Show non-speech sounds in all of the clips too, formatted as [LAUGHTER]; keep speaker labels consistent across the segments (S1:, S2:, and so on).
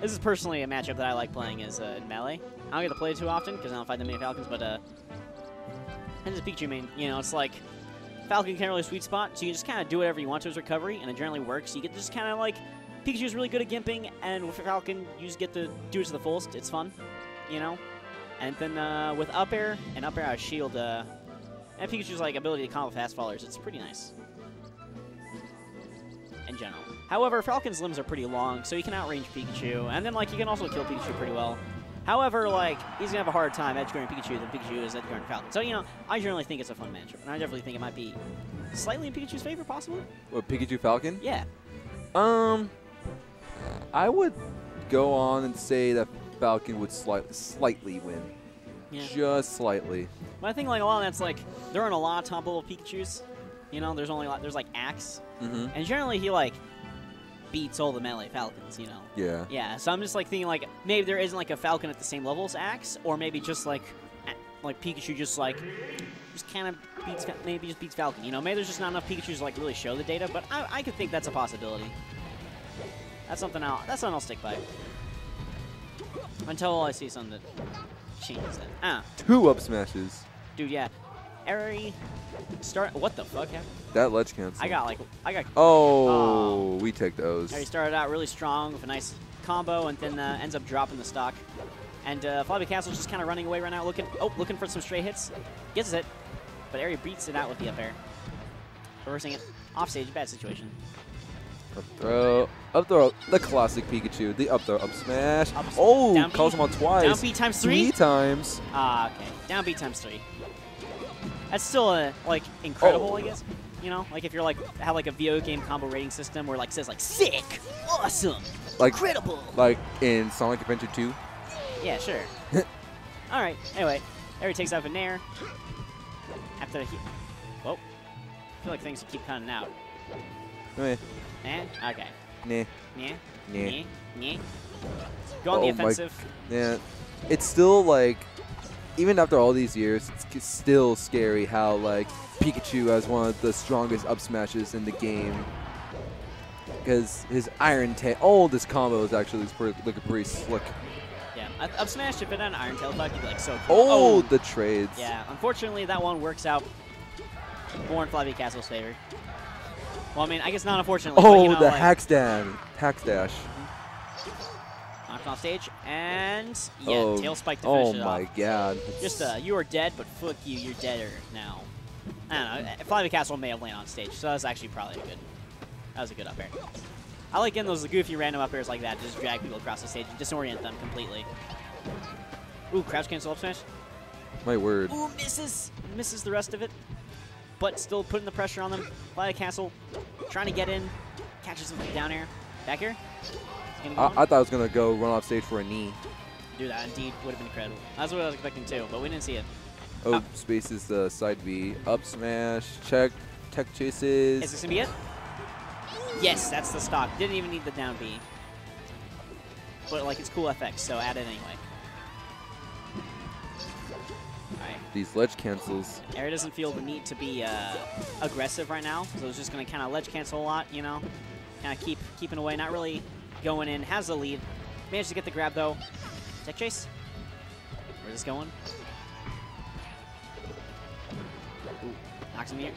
S1: this is personally a matchup that I like playing is uh, in Melee. I don't get to play too often because I don't fight that many Falcons, but uh, and as a Pikachu main, you know, it's like Falcon can't really sweet spot, so you just kind of do whatever you want to his recovery, and it generally works. You get just kind of like Pikachu's really good at gimping, and with Falcon, you just get to do it to the fullest. It's fun, you know. And then uh, with up air and up air out shield, uh, and Pikachu's like ability to combo fast followers, it's pretty nice in general. However, Falcon's limbs are pretty long, so he can outrange Pikachu, and then like he can also kill Pikachu pretty well. However, like he's gonna have a hard time edgeguarding Pikachu than Pikachu is edgeguarding Falcon. So you know, I generally think it's a fun matchup, and I definitely think it might be slightly in Pikachu's favor, possibly.
S2: What, Pikachu Falcon?
S1: Yeah.
S2: Um, I would go on and say that Falcon would slight, slightly win.
S1: Yeah.
S2: Just slightly.
S1: But I think like a lot of that's like there aren't a lot of top level Pikachu's. You know, there's only like there's like Axe,
S2: Mm-hmm.
S1: and generally he like beats all the melee Falcons. You know.
S2: Yeah.
S1: Yeah, so I'm just like thinking like maybe there isn't like a Falcon at the same level as Axe, or maybe just like like Pikachu just like just kind of beats maybe just beats Falcon. You know, maybe there's just not enough Pikachu's to like really show the data, but I, I could think that's a possibility. That's something I'll that's something I'll stick by until I see something that changes it. Ah,
S2: Two up smashes.
S1: dude, yeah, Eri start. What the fuck happened?
S2: That ledge cancel.
S1: I got like I got
S2: Oh, we take those.
S1: He started out really strong with a nice combo, and then uh, ends up dropping the stock. And uh, Flabby Castle's just kind of running away right now, looking oh, looking for some stray hits. Gets it, but Eri beats it out with the up air. Reversing it off stage, bad situation.
S2: Up throw. Up throw. The classic Pikachu. The up throw. Up smash.
S1: Up
S2: oh, calls him on twice.
S1: Down B times three.
S2: Three times.
S1: Ah, okay. Down B times three. That's still a like incredible,
S2: Oh.
S1: I guess. You know, like if you're like have like a video game combo rating system where like says like sick, awesome,
S2: Like,
S1: incredible.
S2: like in Sonic Adventure 2.
S1: Yeah, sure. [LAUGHS] All right. Anyway, Eri takes out Nair. After he, whoa, I feel like things keep cutting out.
S2: Meh.
S1: Eh? Okay.
S2: Nah.
S1: Yeah.
S2: Nah.
S1: Yeah. Yeah. Go on the
S2: Oh my
S1: offensive.
S2: Yeah. It's still like, even after all these years, it's still scary how like Pikachu has one of the strongest up smashes in the game. Because his Iron Tail, oh, this combo is actually pretty, looking pretty slick.
S1: Yeah. Up smash if it had an Iron Tail effect, it'd be like so cool.
S2: Oh, oh, the trades.
S1: Yeah. Unfortunately, that one works out more in Flabby Castle's favor. Well, I mean, I guess not unfortunately. but,
S2: Oh,
S1: you know,
S2: the
S1: like,
S2: hack dash. Hack dash.
S1: Knocked off stage, and yeah,
S2: oh,
S1: tail spike to
S2: oh
S1: finish it
S2: my god.
S1: Just uh, you are dead, but fuck you, you're deader now. I don't know. Flabby Castle may have landed on stage, so that's actually probably a good. That was a good up air. I like getting those goofy random up airs like that, just drag people across the stage and disorient them completely. Ooh, crouch cancel up smash.
S2: My word.
S1: Ooh, misses, misses the rest of it, but still putting the pressure on them. Flabby Castle trying to get in, catches him with down air. Back here?
S2: I. I thought I was gonna go run off stage for a knee.
S1: Do that indeed would have been incredible. That's what I was expecting too, but we didn't see it.
S2: Oh,
S1: Oh.
S2: space is the side B. Up smash. Check. Tech chases.
S1: Is this gonna be it? Yes, that's the stock. Didn't even need the down B. But like it's cool FX, so add it anyway.
S2: These ledge cancels.
S1: Air doesn't feel the need to be uh, aggressive right now, so it's just gonna kinda ledge cancel a lot, you know? Kinda keep keeping away, not really going in. Has the lead. Managed to get the grab though. Tech chase? Where's this going? Ooh, knocks him here.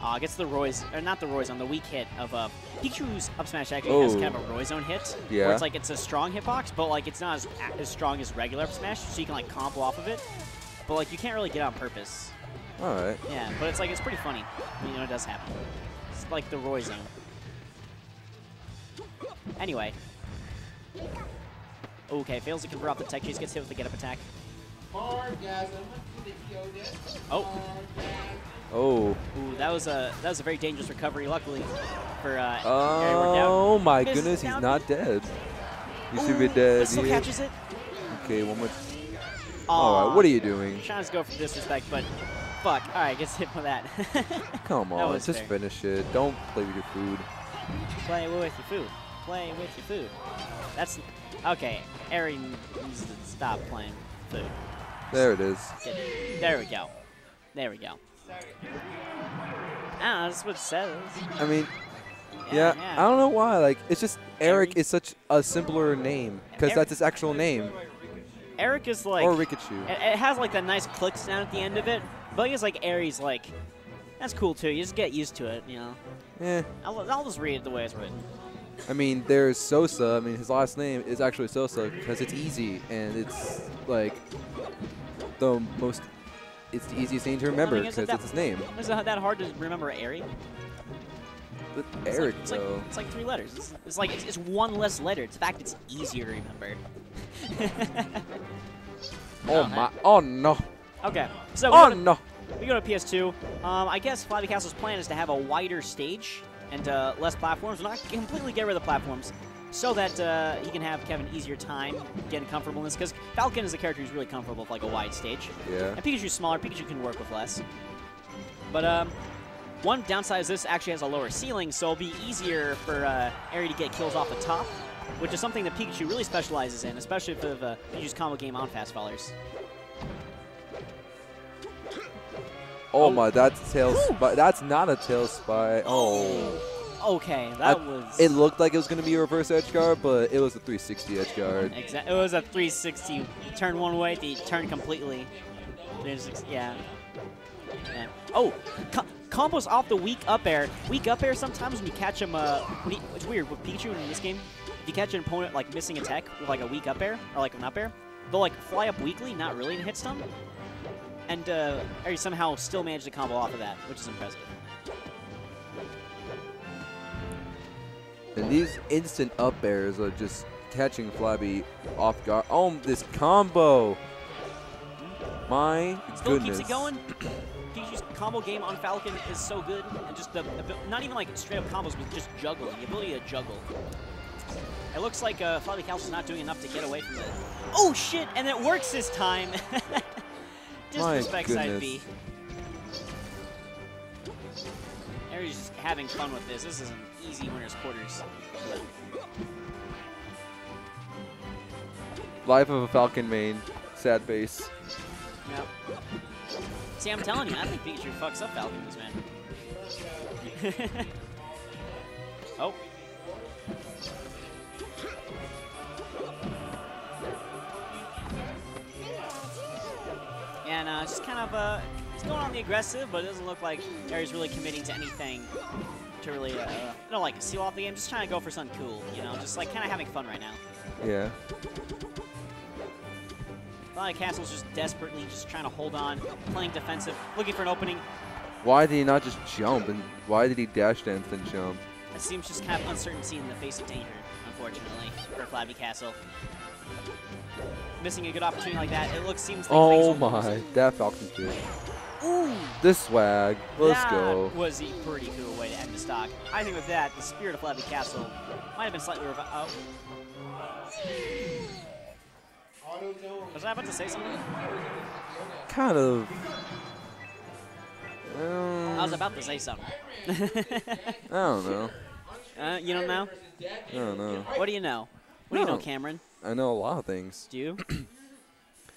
S1: Uh, gets the Roy's, or not the Roy's, on the weak hit of uh, Pikachu's up smash actually has
S2: Oh.
S1: kind of a Roy zone hit.
S2: Yeah.
S1: Where it's like it's a strong hitbox, but like it's not as, as strong as regular up smash, so you can like combo off of it. But like you can't really get on purpose.
S2: All right.
S1: Yeah, but it's like it's pretty funny. You know, it does happen. It's like the Roy zone. Anyway. Okay, fails to convert off the tech chase, gets hit with the get up attack. Oh,
S2: Oh.
S1: ooh, that was a that was a very dangerous recovery. Luckily for uh, Harry worked out.
S2: Oh my
S1: Misses
S2: goodness, he's not dead. He should be dead.
S1: Still
S2: yeah.
S1: catches it.
S2: Okay, one more.
S1: Aw,
S2: All right, what are you doing?
S1: Trying to go for disrespect, but fuck. All right, gets hit with that. [LAUGHS]
S2: Come
S1: That
S2: on,
S1: was
S2: just
S1: fair.
S2: finish it. Don't play with your food.
S1: Play with your food. Play with your food. That's okay. Eri needs to stop playing food.
S2: There it is.
S1: There we go. There we go. I don't know, that's what it says.
S2: I mean, Yeah,
S1: yeah.
S2: I don't know why. Like, it's just Eric is such a simpler name because that's his actual name.
S1: Eric is like
S2: or Rikachu.
S1: It, has like the nice click sound at the end of it, but I guess like Eri's like that's cool too. You just get used to it, you know.
S2: Eh,
S1: I'll, I'll just read it the way it's written.
S2: I mean, there's Sosa. I mean, his last name is actually Sosa because it's easy and it's like the most. It's the easiest name to remember
S1: I mean,
S2: because it's his name.
S1: Is it that hard to remember Eri?
S2: But
S1: It's
S2: Eric,
S1: like, it's like, it's like three letters. It's, it's like it's, it's one less letter. It's, in fact, it's easier to remember. [LAUGHS]
S2: oh my! Oh no!
S1: okay, so we
S2: Oh
S1: go, to,
S2: no!
S1: we go to PS2. Um, I guess Flabby Castle's plan is to have a wider stage and uh, less platforms. Not completely get rid of the platforms, so that uh, he can have Kevin easier time getting comfortable in this. Because Falcon is a character who's really comfortable with like a wide stage.
S2: Yeah.
S1: And Pikachu's smaller. Pikachu can work with less. But um, one downside is this actually has a lower ceiling, so it'll be easier for uh, Eri to get kills off the top, which is something that Pikachu really specializes in, especially for the Pikachu's combo game on fast fallers.
S2: Oh,
S1: Oh.
S2: my! That's tail. Spy. That's not a tail spy. Oh.
S1: Okay, that
S2: I-
S1: was.
S2: It looked like it was gonna be a reverse edge guard, but it was a 360 edge guard.
S1: Exa- it was a 360. Turn one way, the turn completely. 360, yeah. yeah. Oh, co- combos off the weak up air. Weak up air. Sometimes when you catch him, uh, when he, it's weird with Pikachu in this game. If you catch an opponent like missing a tech with like a weak up air or like an up air, they'll like fly up weakly, not really in hit stun, and uh, somehow still managed to combo off of that, which is impressive.
S2: And these instant up airs are just catching Flabby off guard. Oh, this combo! My
S1: Still
S2: goodness.
S1: keeps it going. [CLEARS THROAT] Pikachu's combo game on Falcon is so good, and just the, not even like straight up combos, but just juggling, the ability to juggle. It looks like uh, Flabby Castle's not doing enough to get away from it. Oh shit! And it works this time. [LAUGHS] Disrespect side B. Eri's just having fun with this. This is an easy winner's quarters.
S2: Life of a Falcon main. Sad face.
S1: Yep. See, I'm telling you, I think Pikachu fucks up Falcons, man. [LAUGHS] And uh, just kind of, uh, it's going on the aggressive, but it doesn't look like Eri's really committing to anything to really, uh, you know, like seal off the game. Just trying to go for something cool, you know, just like kind of having fun right now.
S2: Yeah.
S1: Flying Castle's just desperately just trying to hold on, playing defensive, looking for an opening.
S2: Why did he not just jump? And why did he dash dance and jump?
S1: It seems just kind of uncertainty in the face of danger, unfortunately, for Flabby Castle. Missing a good opportunity like that, it looks seems like
S2: Oh
S1: things will lose.
S2: my, that Falcon good.
S1: Ooh,
S2: This swag. Let's
S1: that
S2: go.
S1: was a pretty cool way to end the stock. I think with that, the spirit of Flabby Castle might have been slightly revived. Oh. Was I about to say something?
S2: Kind of.
S1: I was
S2: Um,
S1: about to say something.
S2: I don't know. [LAUGHS]
S1: uh, you don't know?
S2: I don't know.
S1: What do you know? What do you know, Cameron?
S2: I know a lot of things.
S1: Do you? [CLEARS THROAT] you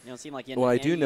S1: don't seem like you know
S2: Well, I do know